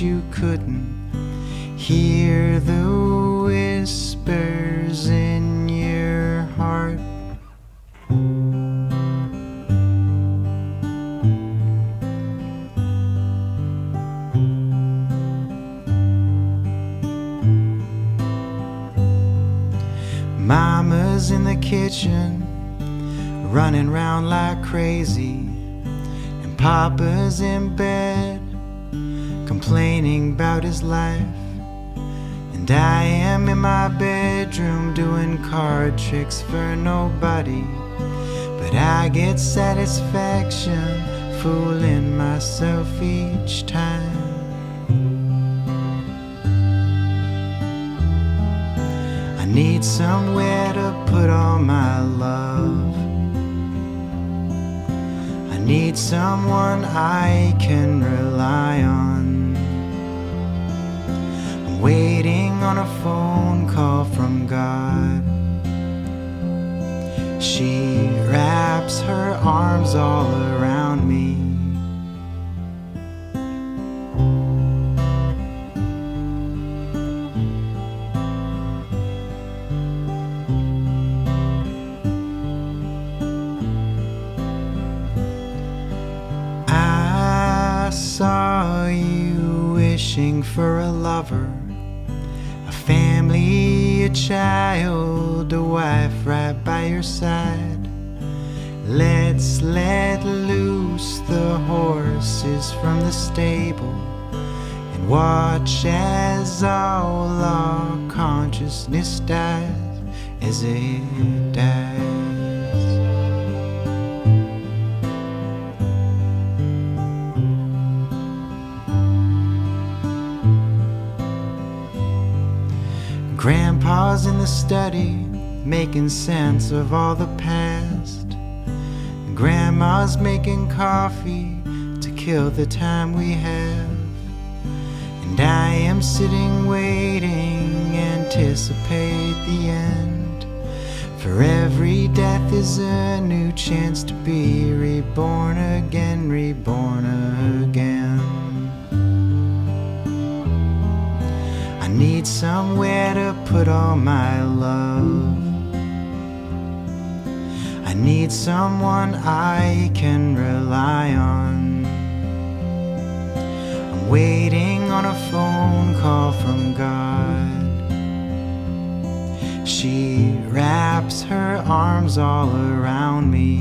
you couldn't hear the whispers in your heart. Mama's in the kitchen, running round like crazy, and Papa's in bed, complaining about his life. And I am in my bedroom doing card tricks for nobody, but I get satisfaction fooling myself each time. I need somewhere to put all my love. I need someone I can rely on. Waiting on a phone call from God. She wraps her arms all around me. Horses from the stable and watch as all our consciousness dies as it dies. Grandpa's in the study, making sense of all the past. Grandma's making coffee kill the time we have. And I am sitting waiting, anticipate the end. For every death is a new chance to be reborn again, reborn again. I need somewhere to put all my love. I need someone I can rely on. I'm waiting on a phone call from God. She wraps her arms all around me.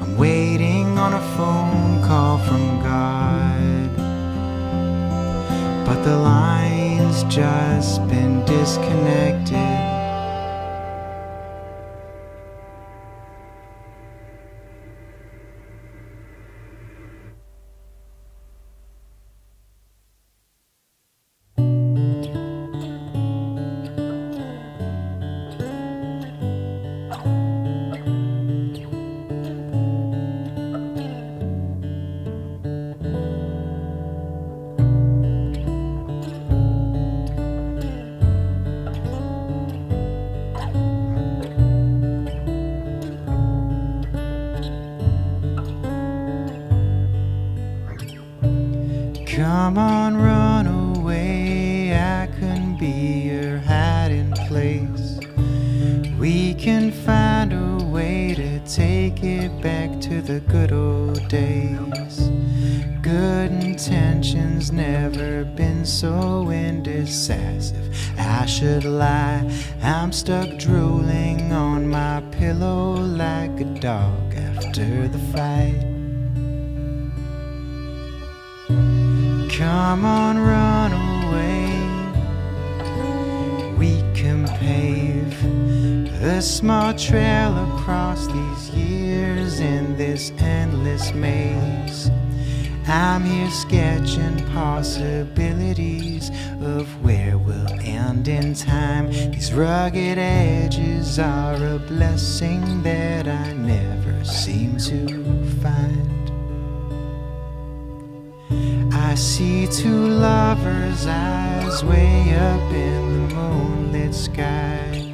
I'm waiting on a phone call from God but the line's just been disconnected. Take it back to the good old days. Good intentions never been so indecisive. I should lie. I'm stuck drooling on my pillow like a dog after the fight. Come on, run away. Can pave a small trail across these years in this endless maze. I'm here sketching possibilities of where we'll end in time. These rugged edges are a blessing that I never seem to find. I see two lovers' eyes way up in the sky.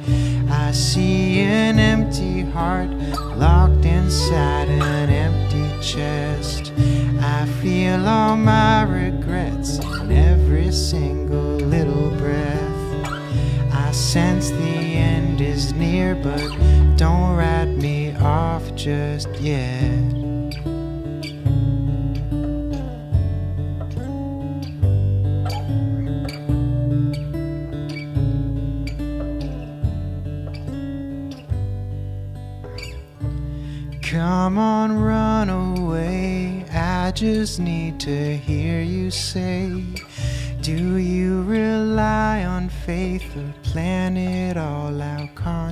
I see an empty heart locked inside an empty chest. I feel all my regrets in every single little breath. I sense the end is near, but don't write me off just yet.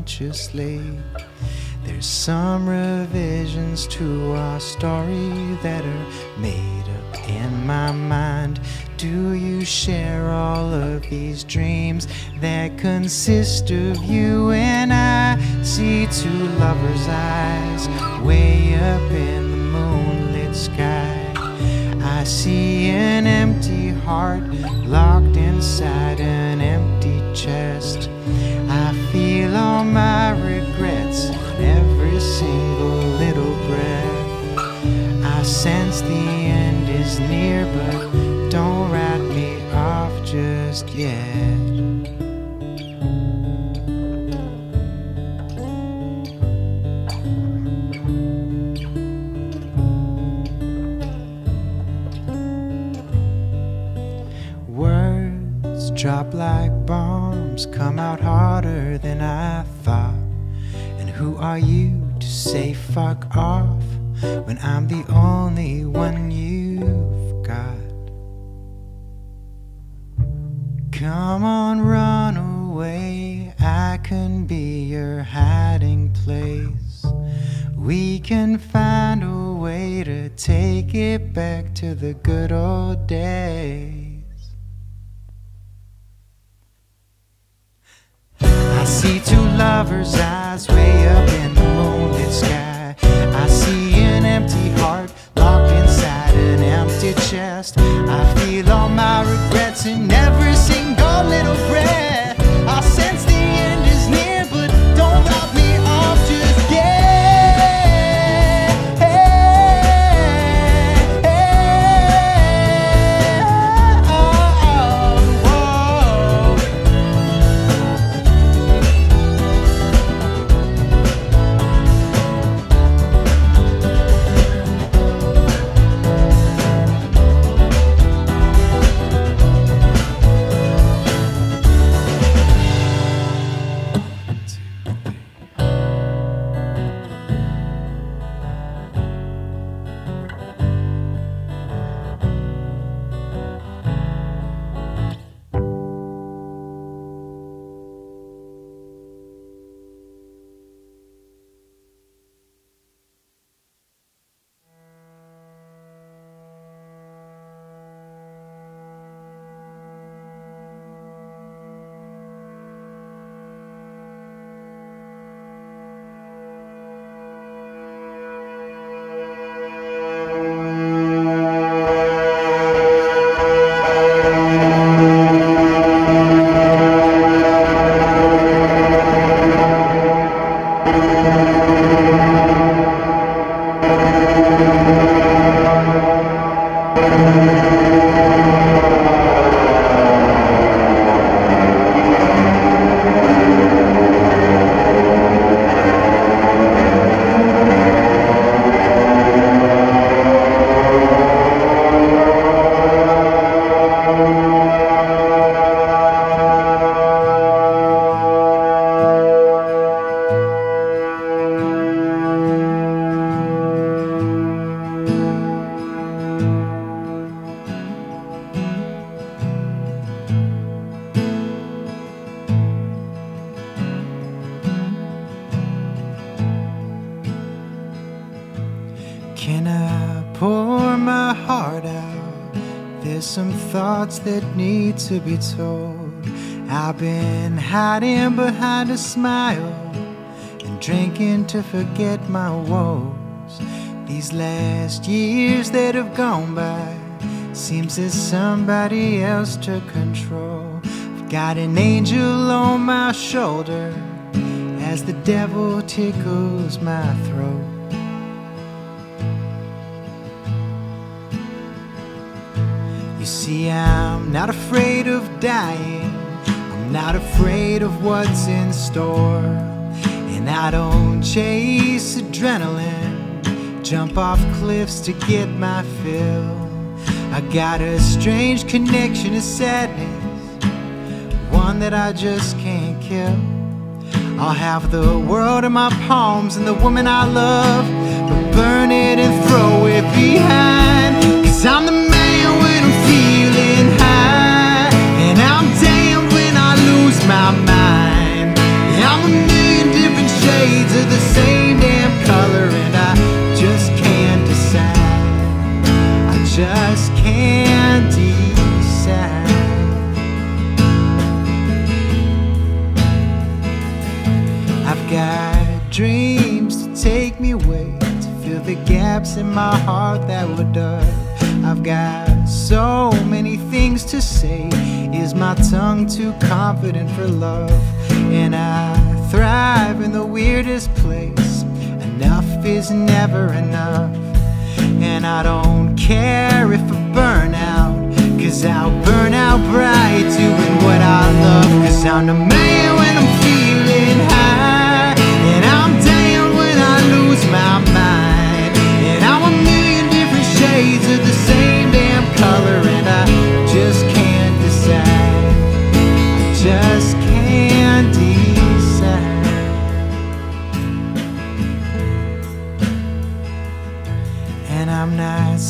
Consciously? There's some revisions to our story that are made up in my mind. Do you share all of these dreams that consist of you and I? See two lovers' eyes way up in the moonlit sky. I see an empty heart locked inside an empty chest. Feel fuck off when I'm the only one you've got? Come on, run away. I can be your hiding place. We can find a way to take it back to the good old days. I see two lovers' eyes way up in the moonlit sky. I see an empty heart locked inside an empty chest. I feel all my regrets in that need to be told. I've been hiding behind a smile and drinking to forget my woes. These last years that have gone by seems as somebody else took control. I've got an angel on my shoulder as the devil tickles my throat. You see, I'm not afraid of dying, I'm not afraid of what's in store. And I don't chase adrenaline, jump off cliffs to get my fill. I got a strange connection to sadness, one that I just can't kill. I'll have the world in my palms and the woman I love, but burn it and throw it behind. Cause I'm the a million different shades of the same damn color, and I just can't decide. I just can't decide. I've got dreams to take me away to fill the gaps in my heart that were dug. I've got so many things to say. Is my tongue too confident for love? And I in the weirdest place. Enough is never enough. And I don't care if I burn out. Cause I'll burn out bright doing what I love. Cause I'm the man when I'm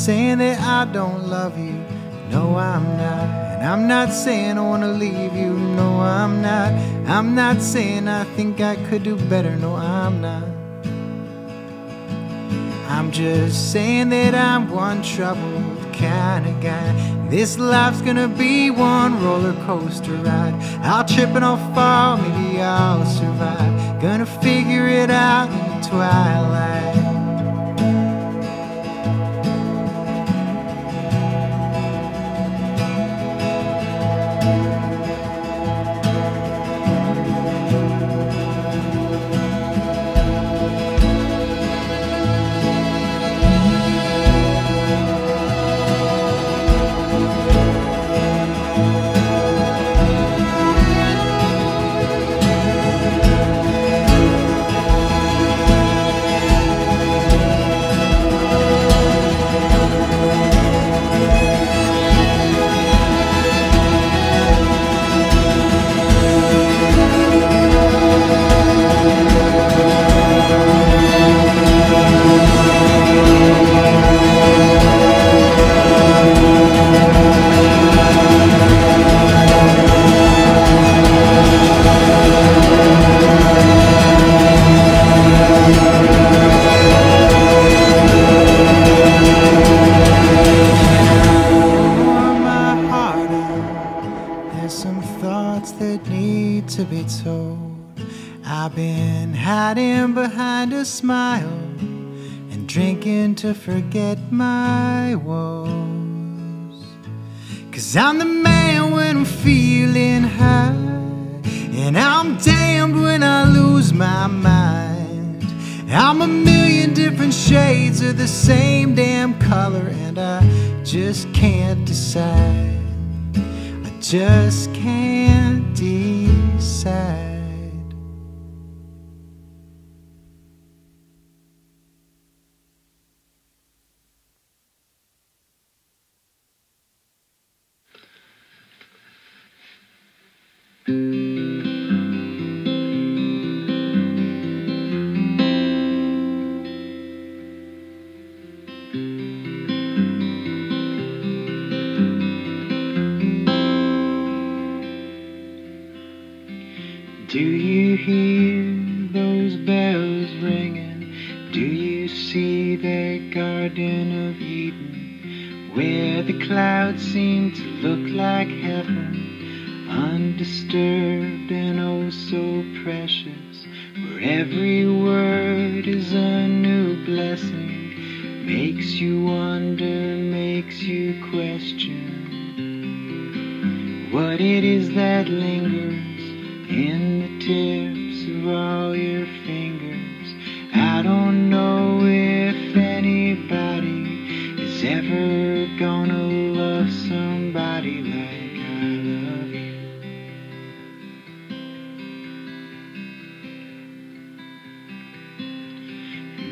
saying that I don't love you. No, I'm not. And I'm not saying I wanna leave you. No, I'm not. I'm not saying I think I could do better. No, I'm not. I'm just saying that I'm one troubled kind of guy. This life's gonna be one roller coaster ride. I'll trip and I'll fall, maybe I'll survive. Gonna figure it out in the twilight. Forget my woes. Cause I'm the man when I'm feeling high, and I'm damned when I lose my mind. I'm a million different shades of the same damn color, and I just can't decide. I just can't decide. Where every word is a new blessing, makes you wonder, makes you question what it is that lingers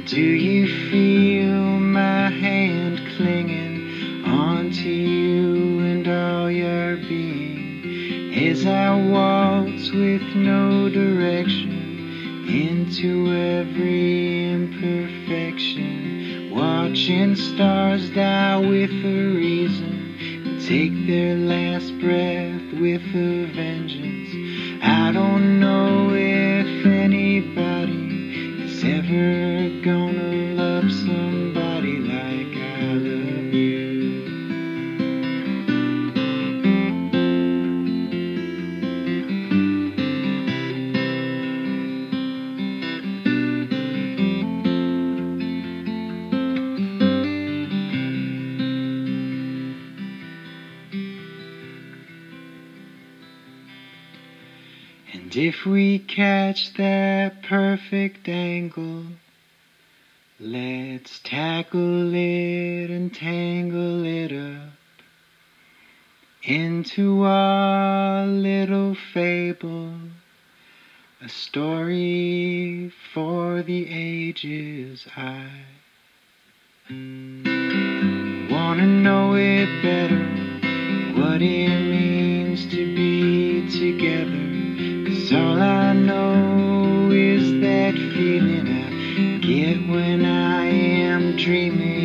Do you feel my hand clinging onto you and all your being as I waltz with no direction into every imperfection? Watching stars die with a reason and take their last breath with a vengeance. I don't know. Catch that perfect angle, let's tackle it and tangle it up into our little fable, a story for the ages. I wanna know it better, what it means to be together. When I am dreaming